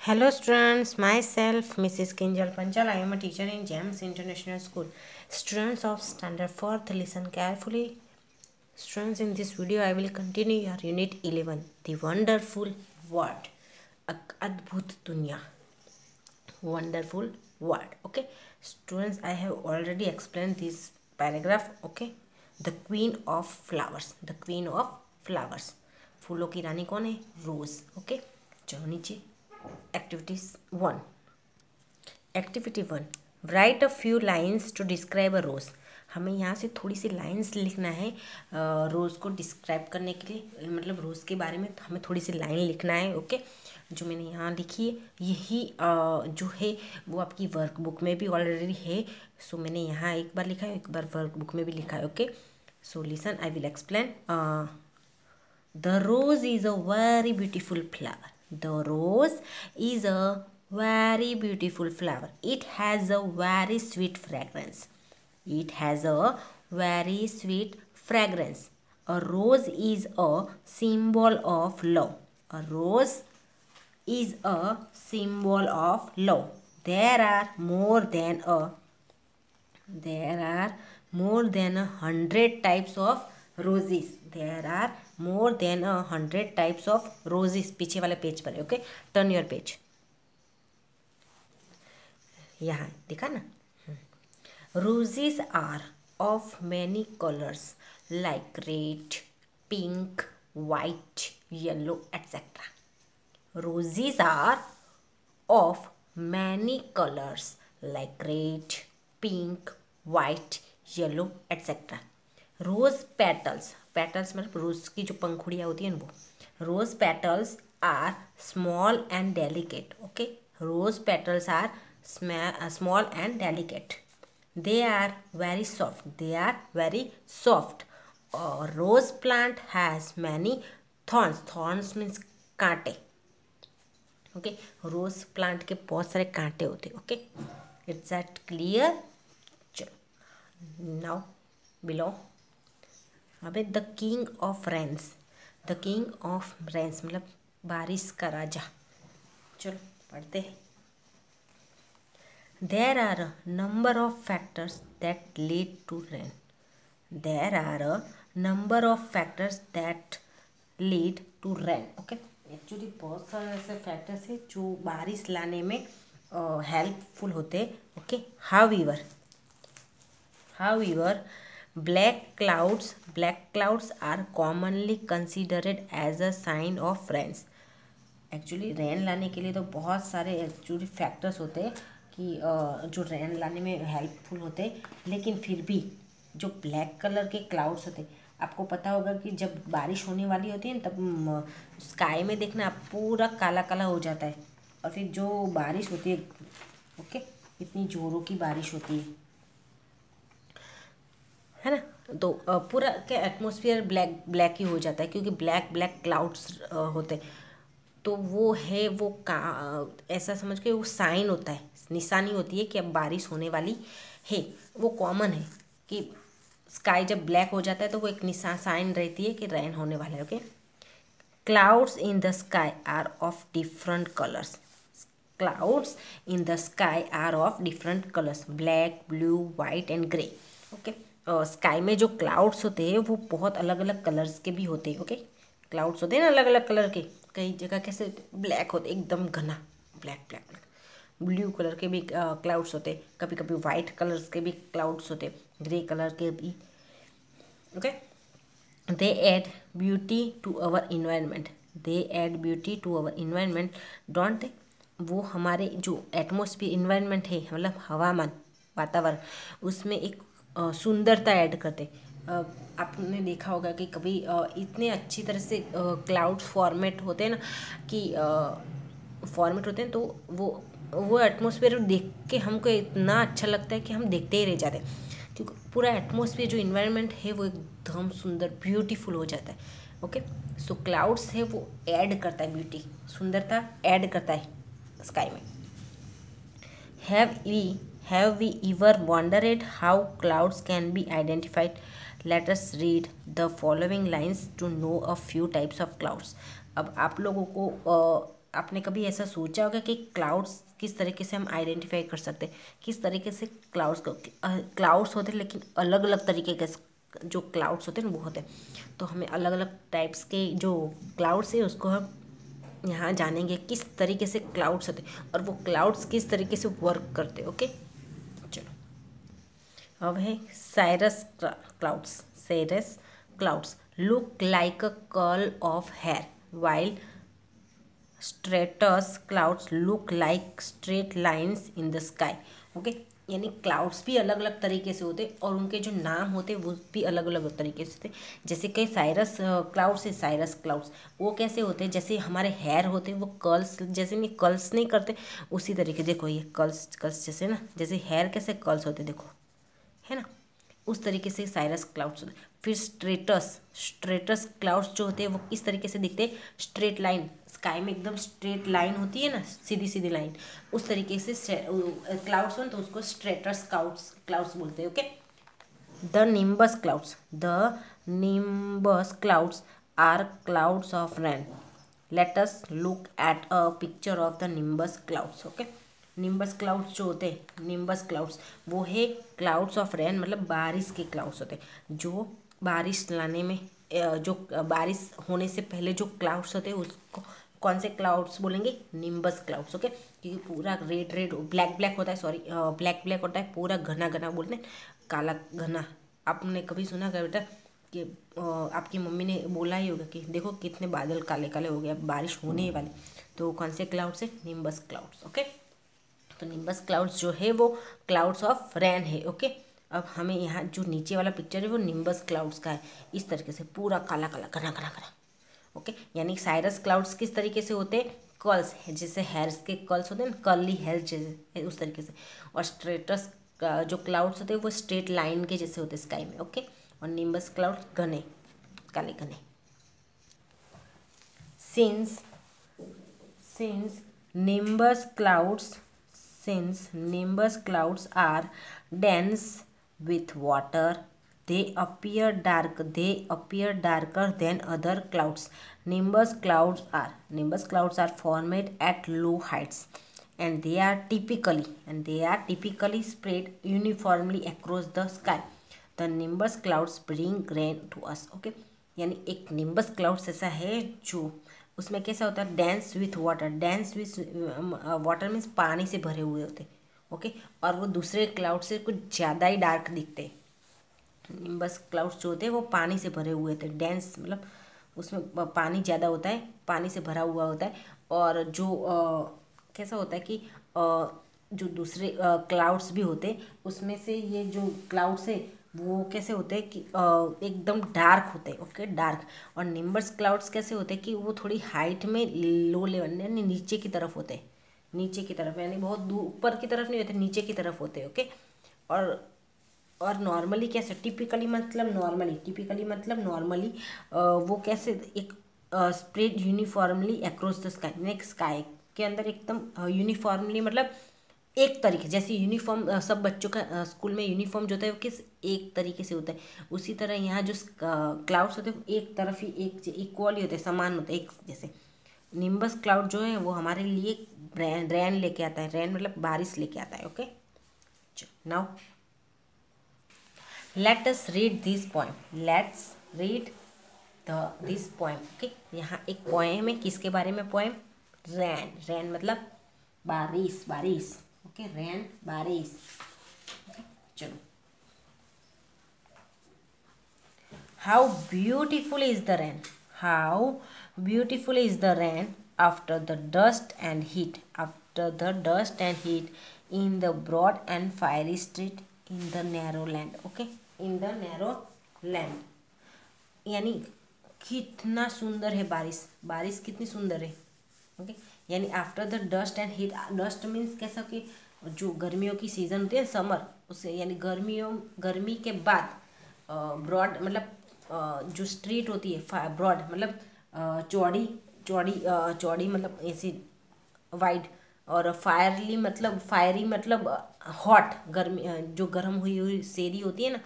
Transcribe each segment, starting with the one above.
Hello students, myself Mrs. Kinjal Panchal. I am a teacher in GEMS International School. Students of standard 4th, listen carefully. Students, in this video I will continue your unit 11, The Wonderful World. Ak- Adbhut Dunya. Wonderful word. Okay. Students, I have already explained this paragraph. Okay. The Queen of Flowers. The Queen of Flowers. फूलों की रानी कौन है रोज okay चलो नीचे activities one activity one write a few lines to describe a rose हमें यहाँ से थोड़ी सी लाइंस लिखना है रोज़ को डिस्क्राइब करने के लिए। मतलब रोज़ के बारे में हमें थोड़ी सी लाइन लिखना है ओके जो मैंने यहाँ लिखी है, यही जो है, वो आपकी वर्कबुक में भी ऑलरेडी है। सो मैंने यहाँ एक बार लिखा है, एक बार वर्कबुक में भी लिखा है okay so listen I will explain the rose is a very beautiful flower. The rose is a very beautiful flower. It has a very sweet fragrance. It has a very sweet fragrance. A rose is a symbol of love. A rose is a symbol of love. There are more than a there are more than a hundred types of roses. There are more than a hundred types of roses पीछे वाले page पर okay turn your page यहाँ, देखा ना? Roses are of many colours like red pink white yellow etcetera roses are of many colours like red pink white yellow etcetera rose petals petals मतलब rose की जो पंखुड़ियाँ होती हैं वो, rose petals are small and delicate okay rose petals are small and delicate they are very soft they are very soft और rose plant has many thorns thorns means कांटे okay rose plant के बहुत सारे कांटे होते हैं okay it's that clear चलो now below above the king of rains the king of rains मतलब बारिश का राजा। चलो, पढ़ते हैं। There are a number of factors that lead to rain there are a number of factors that lead to rain okay actually बहुत सारे ऐसे फैक्टर्स हैं जो बारिश लाने में हेल्पफुल होते okay however however black clouds black clouds are commonly considered as a sign of rains. Actually rain लाने के लिए तो बहुत सारे एक्चुअली फैक्टर्स होते हैं कि जो रेन लाने में हेल्पफुल होते हैं। लेकिन फिर भी जो ब्लैक कलर के क्लाउड्स होते आपको पता होगा कि जब बारिश होने वाली होती है, तब स्काई में देखना पूरा काला काला हो जाता है। और फिर जो बारिश होती है ओके इतनी जोरों की बारिश होती है। है ना? तो पूरा क्या एटमोसफियर ब्लैक ब्लैक ही हो जाता है क्योंकि ब्लैक ब्लैक क्लाउड्स होते तो वो है, वो का ऐसा समझ के वो साइन होता है। निशानी होती है कि अब बारिश होने वाली है। वो कॉमन है कि स्काई जब ब्लैक हो जाता है तो वो एक निशान साइन रहती है कि रेन होने वाला है okay clouds in the sky are of different colours clouds in the sky are of different colours black blue white and grey okay sky में जो क्लाउड्स होते हैं, वो बहुत अलग अलग कलर्स के भी होते हैं ओके क्लाउड्स होते हैं ना अलग अलग कलर के, कई जगह कैसे ब्लैक होते एकदम घना black black black blue colour के भी क्लाउड्स होते कभी कभी वाइट कलर्स के भी क्लाउड्स होते ग्रे कलर के भी okay they add beauty to our environment they add beauty to our environment don't दे वो हमारे जो एटमोसफियर इन्वायरमेंट है मतलब हवामान, वातावरण, उसमें एक सुंदरता ऐड करते। आपने देखा होगा कि कभी इतने अच्छी तरह से क्लाउड्स फॉर्मेट होते हैं ना कि फॉर्मेट होते हैं तो वो वो एटमोसफेयर देख के हमको इतना अच्छा लगता है कि हम देखते ही रह जाते हैं। क्योंकि पूरा एटमोसफियर जो इन्वायरमेंट है वो एकदम सुंदर ब्यूटीफुल हो जाता है ओके सो क्लाउड्स है वो ऐड करता है ब्यूटी सुंदरता ऐड करता है स्काई में। Have we Have we ever wondered how clouds can be identified? Let us read the following lines to know a few types of clouds. अब आप लोगों को आपने कभी ऐसा सोचा होगा कि क्लाउड्स किस तरीके से हम आइडेंटिफाई कर सकते हैं किस तरीके से क्लाउड्स क्लाउड्स होते हैं, लेकिन अलग अलग तरीके के जो क्लाउड्स होते हैं, वो होते हैं तो हमें अलग अलग टाइप्स के जो क्लाउड्स है, उसको हम यहाँ जानेंगे, किस तरीके से क्लाउड्स होते हैं और वो क्लाउड्स किस तरीके से वर्क करते ओके चलो अब है cirrus clouds cirrus clouds look like a curl of hair while stratus clouds look like straight lines in the sky okay यानी क्लाउड्स भी अलग अलग तरीके से होते और उनके जो नाम होते वो भी अलग अलग तरीके से थे जैसे कई साइरस क्लाउड्स है साइरस क्लाउड्स वो कैसे होते? हैं जैसे हमारे हेयर होते हैं वो कर्ल्स जैसे नहीं कर्ल्स नहीं करते, उसी तरीके देखो ये कर्ल्स कर्ल्स जैसे ना, जैसे हेयर कैसे कर्ल्स होते देखो। है ना? उस तरीके से साइरस क्लाउड्स होते फिर स्ट्रेटस स्ट्रेटस क्लाउड्स जो होते हैं, वो किस तरीके से दिखते हैं। स्ट्रेट लाइन स्काई में एकदम स्ट्रेट लाइन होती है ना सीधी सीधी लाइन उस तरीके से क्लाउड्स हो तो उसको स्ट्रेटस क्लाउड्स क्लाउड्स बोलते हैं okay the nimbus clouds the nimbus clouds are clouds of rain us look at a picture of the nimbus clouds okay nimbus clouds जो होते हैं निम्बस क्लाउड्स वो है क्लाउड्स ऑफ़ रेन मतलब बारिश के क्लाउड्स होते हैं। जो बारिश लाने में जो बारिश होने से पहले जो क्लाउड्स होते हैं, उसको कौन से क्लाउड्स बोलेंगे? निम्बस क्लाउड्स ओके क्योंकि पूरा रेड रेड ब्लैक ब्लैक होता है सॉरी ब्लैक ब्लैक होता है, पूरा घना घना बोलते हैं, काला घना। आपने कभी सुना क्या बेटा, कि आपकी मम्मी ने बोला ही होगा कि, देखो कितने बादल काले काले हो गए बारिश होने ही वाले। तो कौन से क्लाउड्स है? निम्बस क्लाउड्स ओके तो निम्बस क्लाउड्स जो है वो क्लाउड्स ऑफ़ रैन है ओके अब हमें यहाँ जो नीचे वाला पिक्चर है वो निम्बस क्लाउड्स का है। इस तरीके से पूरा काला काला घना घना घना ओके यानी साइरस क्लाउड्स किस तरीके से होते हैं? कर्ल्स जैसे हेयर्स के कर्ल्स होते हैं कर्ली हेयर जैसे, उस तरीके से। और स्ट्रेटस जो क्लाउड्स होते हैं वो स्ट्रेट लाइन के जैसे होते हैं स्काई में ओके और निम्बस क्लाउड घने, काले घने। Since since nimbus clouds since nimbus clouds are dense with water they appear dark they appear darker than other clouds nimbus clouds are nimbus clouds are formed at low heights and they are typically and they are typically spread uniformly across the sky the nimbus clouds bring rain to us okay यानी एक nimbus clouds ऐसा है जो उसमें कैसा होता है? Dense with water dense with water means पानी से भरे हुए होते ओके और वो दूसरे क्लाउड से कुछ ज़्यादा ही डार्क दिखते बस क्लाउड्स जो होते हैं वो पानी से भरे हुए थे डेंस मतलब उसमें पानी ज़्यादा होता है पानी से भरा हुआ होता है। और जो आ, कैसा होता है कि आ, जो दूसरे क्लाउड्स भी होते उसमें से ये जो क्लाउड्स है वो कैसे होते हैं कि एकदम डार्क होते हैं, ओके, डार्क। और निम्बर्स क्लाउड्स कैसे होते हैं कि वो थोड़ी हाइट में लो लेवल, यानी नीचे की तरफ़ होते हैं। नीचे की तरफ़, यानी बहुत दूर ऊपर की तरफ़ नहीं होते, नीचे की तरफ़ होते ओके। और और नॉर्मली कैसे, टिपिकली मतलब नॉर्मली, टिपिकली मतलब नॉर्मली वो कैसे, एक spread uniformly across the sky next sky के अंदर एकदम यूनिफॉर्मली मतलब एक तरीके, जैसे यूनिफॉर्म सब बच्चों का स्कूल में यूनिफॉर्म जो होता है वो किस एक तरीके से होता है? उसी तरह यहाँ जो क्लाउड्स होते हैं एक तरफ़ ही एक इक्वल ही होते हैं, समान होते हैं, एक जैसे। निम्बस क्लाउड जो है, वो हमारे लिए रैन लेके आता है, रैन मतलब बारिश लेके आता है okay now let us read this poem let's read the this poem okay यहाँ एक पोएम है, किसके बारे में पोएम रैन रैन मतलब बारिश बारिश। ओके रैन बारिश चलो. How beautiful is the rain how beautiful is the rain after the dust and heat after the dust and heat in the broad and fiery street in the narrow land okay in the narrow land यानी कितना सुंदर है बारिश. बारिश कितनी सुंदर है. Okay okay? यानी after the dust and heat dust means कैसा कि जो गर्मियों की सीज़न होती है समर उससे यानी गर्मियों, गर्मी के बाद ब्रॉड मतलब जो स्ट्रीट होती है ब्रॉड मतलब चौड़ी चौड़ी चौड़ी मतलब ऐसी वाइड और फायरली मतलब फायरी मतलब हॉट गर्मी जो गर्म हुई हुई सेरी होती है ना,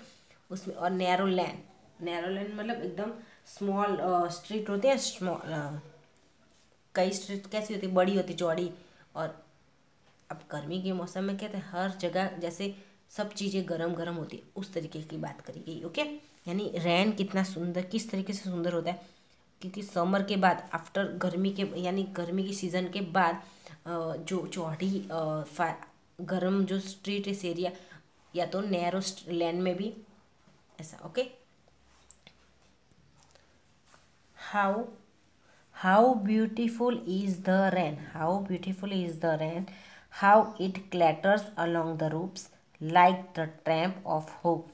उसमें और नैरो लैंड नैरो लैंड मतलब एकदम स्मॉल स्ट्रीट होते हैं स्मॉल कई स्ट्रीट कैसी होती, बड़ी होती, चौड़ी। और अब गर्मी के मौसम में कहते हैं, हर जगह जैसे सब चीज़ें गरम गरम होती है। उस तरीके की बात करी गई, ओके? यानी रैन कितना सुंदर, किस तरीके से सुंदर होता है? क्योंकि समर के बाद आफ्टर गर्मी के, यानी गर्मी की सीज़न के बाद जो चौड़ी गर्म जो स्ट्रीट इस एरिया या तो नैरो लैंड में भी ऐसा, okay? How how beautiful is the rain how beautiful is the rain how it clatters along the roofs like the tramp of hope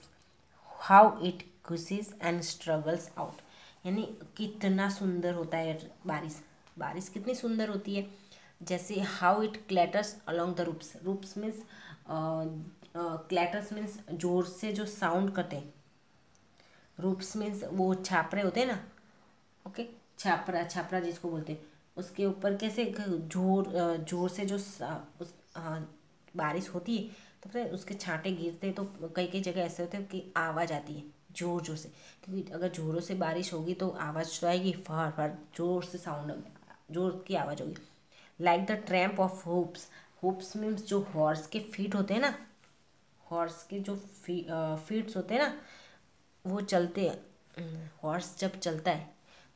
how it gushes and struggles out यानी कितना सुंदर होता है बारिश। बारिश कितनी सुंदर होती है। जैसे how it clatters along the roofs roofs means clatters means ज़ोर से जो साउंड करते हैं। रूप्स मीन्स वो छापरे होते हैं ना। ओके छापरा छापरा जिसको बोलते हैं उसके ऊपर कैसे ज़ोर ज़ोर से जो उस बारिश होती है तो फिर उसके छांटे गिरते तो कई कई जगह ऐसे होते हैं कि आवाज़ आती है ज़ोर ज़ोर से। क्योंकि अगर जोरों से बारिश होगी तो आवाज़ तो आएगी फार फार ज़ोर से साउंड ज़ोर की आवाज़ होगी। Like the tramp of hoofs hoofs means जो हॉर्स के फीट होते हैं ना हॉर्स के जो फ़ी, फीट्स होते हैं ना वो चलते हैं। हॉर्स जब चलता है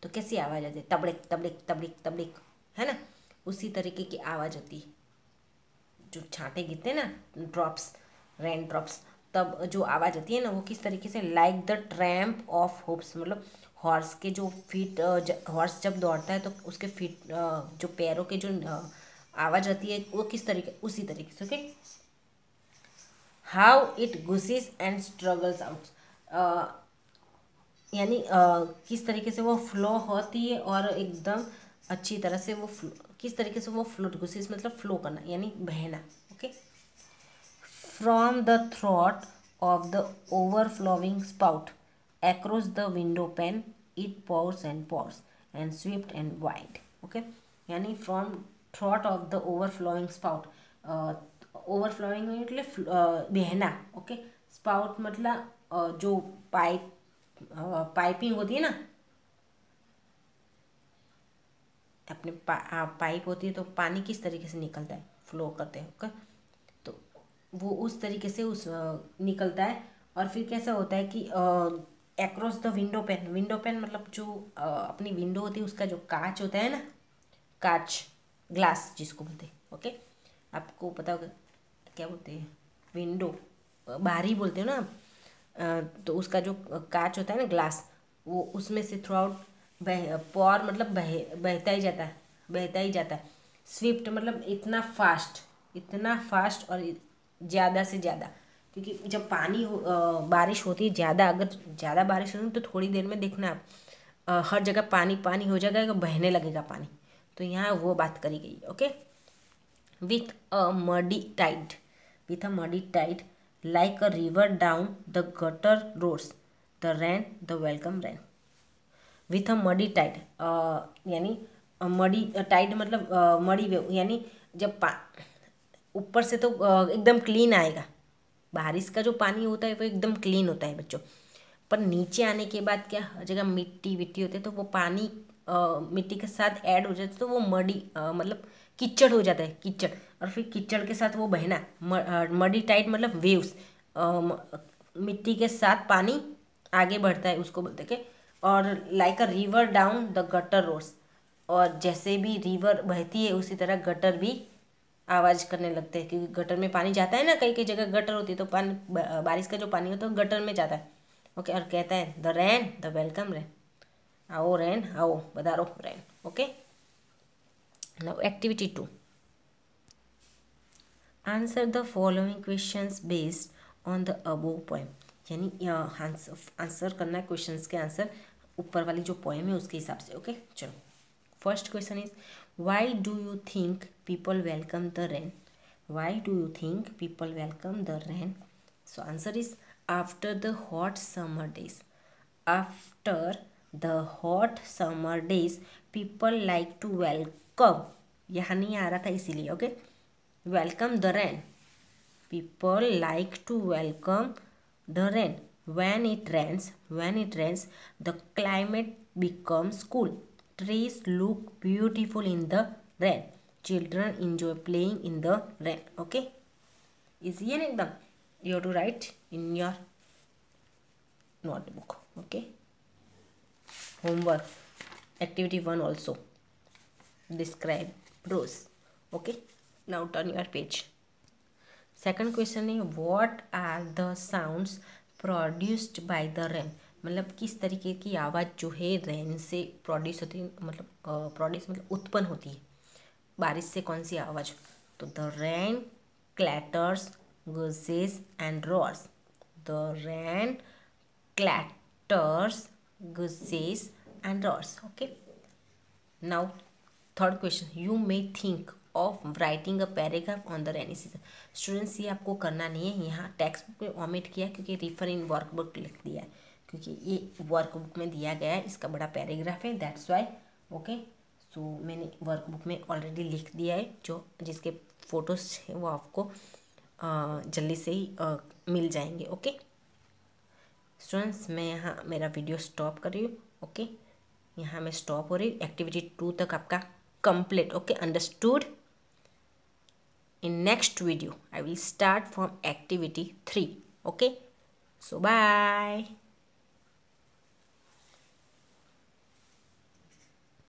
तो कैसी आवाज़ आती है? तबड़िक तबड़िक तबड़िक तबड़िक, है ना? उसी तरीके की आवाज़ होती है। जो छाँटे गिरते हैं ना ड्रॉप्स रेन ड्रॉप्स तब जो आवाज़ आती है ना, वो किस तरीके से? Like the tramp of hoofs मतलब हॉर्स के जो फीट हॉर्स जब दौड़ता है तो उसके फीट जो पैरों के जो आवाज़ आती है, वो किस तरीके, उसी तरीके से okay how it gushes and struggles out यानी किस तरीके से वो फ्लो होती है और एकदम अच्छी तरह से वो किस तरीके से वो फ्लो गुसिस मतलब फ्लो करना, यानी बहना okay from the throat of the overflowing spout across the window pane, it pours and pours and swift and wide okay? यानी from throat of the overflowing spout overflowing मतलब बहना ओके स्पाउट मतलब जो pipe piping होती है ना? अपने पा, आ, पाइप होती है तो पानी किस तरीके से निकलता है? फ्लो करते हैं ओके तो वो उस तरीके से उस निकलता है और फिर कैसा होता है कि across the window pane window pane मतलब जो आ, अपनी विंडो होती है उसका जो कांच होता है ना? कांच ग्लास जिसको बोलते हैं ओके आपको पता होगा क्या बोलते हैं? विंडो बाहरी बोलते हो ना तो उसका जो कांच होता है ना ग्लास वो उसमें से थ्रू आउट बह पौर मतलब बह बहता ही जाता है बहता ही जाता है। स्विफ्ट मतलब इतना फास्ट इतना फास्ट और ज़्यादा से ज़्यादा क्योंकि जब पानी हो आ, बारिश होती है ज़्यादा अगर ज़्यादा बारिश होती तो थोड़ी देर में देखना आप हर जगह पानी पानी हो जाएगा बहने लगेगा पानी। तो यहाँ वो बात करी गई okay with a muddy tide with a muddy tide like a river down the gutter roads the rain the welcome rain with a muddy tide यानी मडी टाइड मतलब मड़ी यानी जब पा ऊपर से तो एकदम क्लीन आएगा। बारिश का जो पानी होता है वो एकदम क्लीन होता है बच्चों। पर नीचे आने के बाद क्या हर जगह मिट्टी विट्टी होती है तो वो पानी आ, मिट्टी के साथ ऐड हो जाता है तो वो मडी मतलब कीचड़ हो जाता है, कीचड़। और फिर कीचड़ के साथ वो बहना मडी टाइट मतलब वेव्स मिट्टी के साथ पानी आगे बढ़ता है उसको बोलते के, और like a river down the gutter roads और जैसे भी रिवर बहती है, उसी तरह गटर भी आवाज़ करने लगते हैं, क्योंकि गटर में पानी जाता है ना कई कई जगह गटर होती है तो पानी बारिश का जो पानी होता है तो गटर में जाता है। ओके और कहता है the rain the welcome rain आओ रैन आओ बधारो rain okay now, activity 2 answer the following questions based on the above poem. यानी आंसर करना है क्वेश्चन के आंसर ऊपर वाली जो पॉइंट है उसके हिसाब से ओके चलो. First question is why do you think people welcome the rain why do you think people welcome the rain so answer is after the hot summer days after the hot summer days people like to welcome यहाँ नहीं आ रहा था इसीलिए okay welcome the rain people like to welcome the rain when it rains when it rains the climate becomes cool trees look beautiful in the rain children enjoy playing in the rain okay easy and ekdam you have to write in your notebook okay Homework activity 1 also describe prose okay now turn your page second question is what are the sounds produced by the rain मतलब किस तरीके की आवाज़ जो है rain से produce होती है मतलब प्रोड्यूस मतलब उत्पन्न होती है बारिश से कौन सी आवाज़ तो the rain clatters gushes and roars the rain clatters gushes and roars okay now third question you may think of writing a paragraph on the rainy season students ये आपको करना नहीं है। यहाँ टेक्स्ट बुक में ऑमिट किया क्योंकि refer in workbook लिख दिया है। क्योंकि ये वर्कबुक में दिया गया है। इसका बड़ा पैराग्राफ है। दैट्स वाई ओके सो मैंने वर्कबुक में ऑलरेडी लिख दिया है। जो जिसके फ़ोटोज़ हैं वो आपको जल्दी से ही आ, मिल जाएँगे ओके स्टूडेंट्स मैं यहाँ मेरा वीडियो स्टॉप कर रही हूँ ओके यहाँ में स्टॉप हो रही एक्टिविटी टू तक आपका complete okay understood in next video I will start from activity three okay so bye